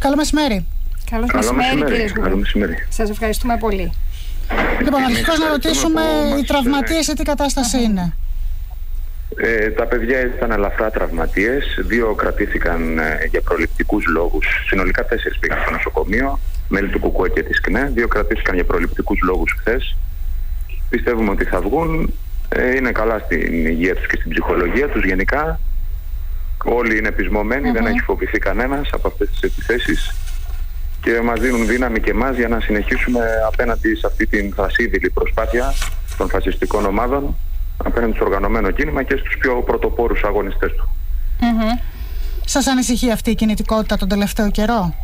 Καλό μεσημέρι. Καλό μεσημέρι, κύριε Καλό μεσημέρι. Σας ευχαριστούμε πολύ. Λοιπόν, αρχικώς να ρωτήσουμε οι τραυματίες σε τι κατάσταση είναι. Ε, τα παιδιά ήταν ελαφρά τραυματίες, δύο κρατήθηκαν ε, για προληπτικούς λόγους, συνολικά τέσσερις πήγαν στο νοσοκομείο, μέλη του ΚΚΕ και της ΚΝΕ, δύο κρατήθηκαν για προληπτικούς λόγους χθες. Πιστεύουμε ότι θα βγουν, ε, είναι καλά στην υγεία τους και στην ψυχολογία τους γενικά. Όλοι είναι δεν έχει φοβηθεί κανένας από αυτές τις επιθέσεις και μας δίνουν δύναμη και εμάς για να συνεχίσουμε απέναντι σε αυτή την φασίδηλη προσπάθεια των φασιστικών ομάδων απέναντι στο οργανωμένο κίνημα και στους πιο πρωτοπόρους αγωνιστές του. Mm-hmm. Σας ανησυχεί αυτή η κινητικότητα τον τελευταίο καιρό;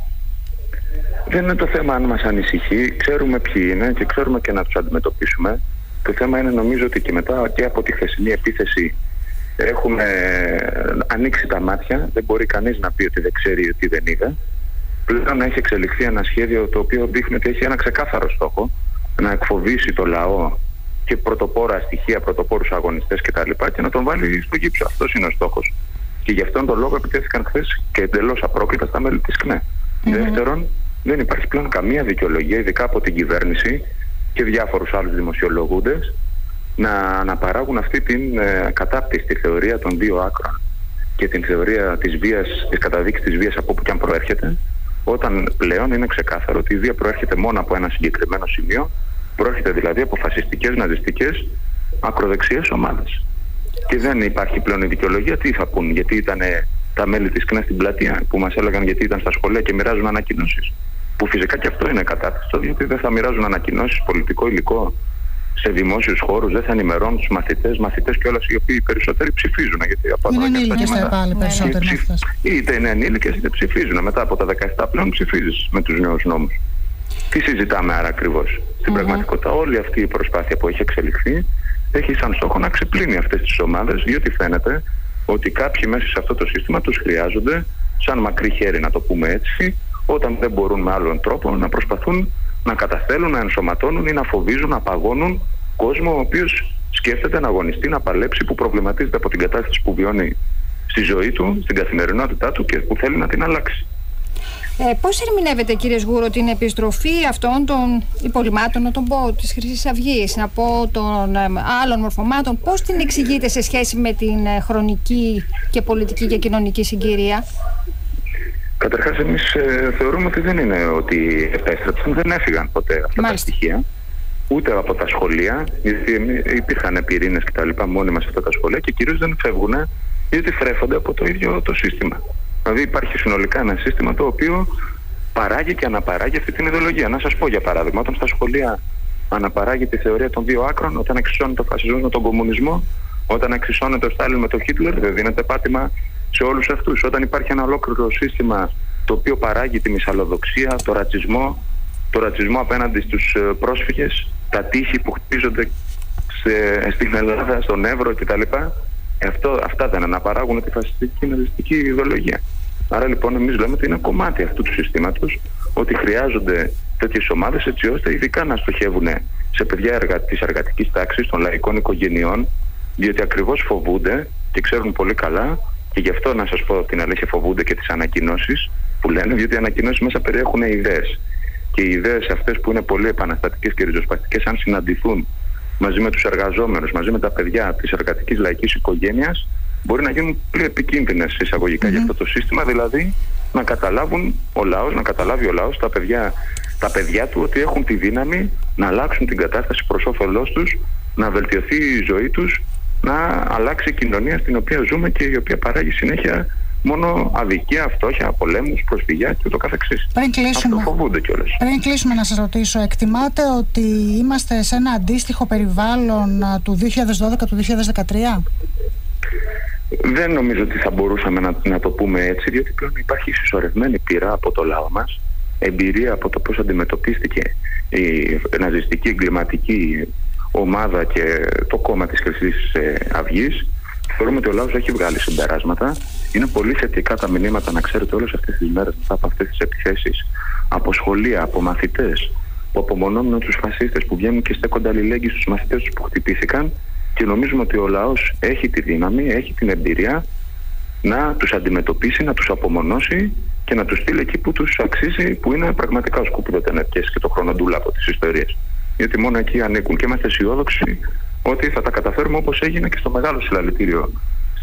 Δεν είναι το θέμα αν μας ανησυχεί. Ξέρουμε ποιοι είναι και ξέρουμε και να τους αντιμετωπίσουμε. Το θέμα είναι νομίζω ότι και μετά και από τη χθεσινή επίθεση έχουμε ανοίξει τα μάτια. Δεν μπορεί κανείς να πει ότι δεν ξέρει ότι δεν είδε. Πλέον έχει εξελιχθεί ένα σχέδιο το οποίο δείχνει ότι έχει ένα ξεκάθαρο στόχο να εκφοβήσει το λαό και πρωτοπόρα στοιχεία, πρωτοπόρους αγωνιστές κτλ. Και, και να τον βάλει στο γύψο. Αυτός είναι ο στόχος. Και γι' αυτόν τον λόγο επιτέθηκαν χθες και εντελώς απρόκλητα στα μέλη της ΚΝΕ. Mm-hmm. Δεύτερον, δεν υπάρχει πλέον καμία δικαιολογία, ειδικά από την κυβέρνηση και διάφορους άλλους δημοσιολογούντες, να, να παράγουν αυτή την ε, κατάπτυστη θεωρία των δύο άκρων και την θεωρία της βίας, της καταδίκης της βίας από όπου και αν προέρχεται, όταν πλέον είναι ξεκάθαρο ότι η βία προέρχεται μόνο από ένα συγκεκριμένο σημείο Πρόκειται δηλαδή από φασιστικές, ναζιστικές, ακροδεξιές ομάδες. Και δεν υπάρχει πλέον η δικαιολογία τι θα πούν, γιατί ήταν τα μέλη της ΚΝΕ στην πλατεία που μας έλεγαν γιατί ήταν στα σχολεία και μοιράζουν ανακοινώσεις. Που φυσικά και αυτό είναι κατάσταση, διότι δεν θα μοιράζουν ανακοινώσεις, πολιτικό υλικό σε δημόσιους χώρους, δεν θα ενημερώνουν τους μαθητές, μαθητές και όλα οι οποίοι περισσότεροι ψηφίζουν. Γιατί από είναι ενήλικες θα πάλι περισσότεροι ψηφ... Είτε είναι ενήλικες είτε ψηφίζουν. Μετά από τα 17 πλέον ψηφίζεις με τους νέους νόμους. Τι συζητάμε άρα ακριβώς; Στην πραγματικότητα, όλη αυτή η προσπάθεια που έχει εξελιχθεί έχει σαν στόχο να ξεπλύνει αυτές τις ομάδες, διότι φαίνεται ότι κάποιοι μέσα σε αυτό το σύστημα τους χρειάζονται σαν μακρύ χέρι, να το πούμε έτσι, όταν δεν μπορούν με άλλον τρόπο να προσπαθούν να καταστέλουν, να ενσωματώνουν ή να φοβίζουν, να παγώνουν κόσμο ο οποίος σκέφτεται να αγωνιστεί, να παλέψει, που προβληματίζεται από την κατάσταση που βιώνει στη ζωή του, στην καθημερινότητά του και που θέλει να την αλλάξει. Ε, Πώς ερμηνεύετε, κύριε Σγούρο, την επιστροφή αυτών των υπολοιμάτων, να τον πω, της Χρυσής Αυγής, να πω των ε, άλλων μορφωμάτων, πώς την εξηγείτε σε σχέση με την ε, χρονική και πολιτική και κοινωνική συγκυρία; Καταρχάς, εμείς ε, θεωρούμε ότι δεν είναι ότι επέστρεψαν, δεν έφυγαν ποτέ αυτά τα στοιχεία. Ούτε από τα σχολεία, γιατί υπήρχαν πυρήνες και τα λοιπά μόνιμα σε αυτά τα σχολεία και κυρίως δεν φεύγουν γιατί φρέφονται από το ίδιο το σύστημα. Δηλαδή υπάρχει συνολικά ένα σύστημα το οποίο παράγει και αναπαράγει αυτή την ιδεολογία. Να σας πω για παράδειγμα, όταν στα σχολεία αναπαράγει τη θεωρία των δύο άκρων, όταν εξισώνει το φασισμός με τον κομμουνισμό, όταν εξισώνει το Στάλιν με τον Χίτλερ, δεν δίνεται πάτημα σε όλους αυτούς. Όταν υπάρχει ένα ολόκληρο σύστημα το οποίο παράγει τη μυσαλλοδοξία, το ρατσισμό, το ρατσισμό απέναντι στους ε, πρόσφυγες, τα τείχη που χτίζονται σε, στην Ελλάδα, στον Εύρο κτλ. Αυτό, αυτά δεν αναπαράγουν τη φασιστική και ναζιστική ιδεολογία. Άρα λοιπόν εμείς λέμε ότι είναι κομμάτι αυτού του συστήματος ότι χρειάζονται τέτοιες ομάδες έτσι ώστε ειδικά να στοχεύουν σε παιδιά εργα... της εργατικής τάξης, των λαϊκών οικογενειών, διότι ακριβώς φοβούνται και ξέρουν πολύ καλά και γι' αυτό να σας πω την αλήθεια φοβούνται και τις ανακοινώσεις που λένε, διότι οι ανακοινώσεις μέσα περιέχουν ιδέες. Και οι ιδέες αυτές που είναι πολύ επαναστατικές και ριζοσπαστικές, αν συναντηθούν μαζί με τους εργαζόμενους, μαζί με τα παιδιά της εργατικής λαϊκής οικογένειας, μπορεί να γίνουν πολύ επικίνδυνες εισαγωγικά για αυτό το σύστημα, δηλαδή να καταλάβουν ο λαός, να καταλάβει ο λαός, τα παιδιά, τα παιδιά του ότι έχουν τη δύναμη να αλλάξουν την κατάσταση προς όφελός τους, να βελτιωθεί η ζωή τους, να αλλάξει η κοινωνία στην οποία ζούμε και η οποία παράγει συνέχεια μόνο αδικία, φτώχεια, πολέμους, προσφυγιά και ούτω καθεξής. Πριν κλείσουμε, Αυτό φοβούνται κιόλας. Πριν κλείσουμε να σας ρωτήσω, εκτιμάτε ότι είμαστε σε ένα αντίστοιχο περιβάλλον του 2012 του 2013? Δεν νομίζω ότι θα μπορούσαμε να, να το πούμε έτσι, διότι πλέον υπάρχει συσσωρευμένη πειρά από το λαό μας, εμπειρία από το πώς αντιμετωπίστηκε η ναζιστική εγκληματική ομάδα και το κόμμα της Χρυσής ε, Αυγής. Θεωρούμε ότι ο λαός έχει βγάλει συμπεράσματα. Είναι πολύ θετικά τα μηνύματα, να ξέρετε, όλες αυτές τις μέρες μετά από αυτές τις επιθέσεις από σχολεία, από μαθητές που απομονώνουν τους φασίστες που βγαίνουν και στέκονται αλληλέγγυοι στους μαθητές τους που χτυπήθηκαν και νομίζουμε ότι ο λαός έχει τη δύναμη, έχει την εμπειρία να τους αντιμετωπίσει, να τους απομονώσει και να τους στείλει εκεί που τους αξίζει, που είναι πραγματικά ο σκουπιδοτενερκέ και το χρονοτούλα από τις ιστορίες. Γιατί μόνο εκεί ανήκουν. Και είμαστε αισιόδοξοι ότι θα τα καταφέρουμε όπως έγινε και στο μεγάλο συλλαλητήριο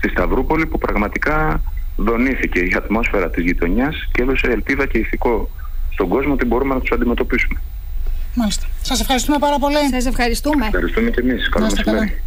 στη Σταυρούπολη, που πραγματικά δονήθηκε η ατμόσφαιρα της γειτονιάς και έδωσε ελπίδα και ηθικό στον κόσμο ότι μπορούμε να τους αντιμετωπίσουμε. Μάλιστα. Σας ευχαριστούμε πάρα πολύ. Σας ευχαριστούμε. Ευχαριστούμε και εμείς. Καλό μεσημέρι.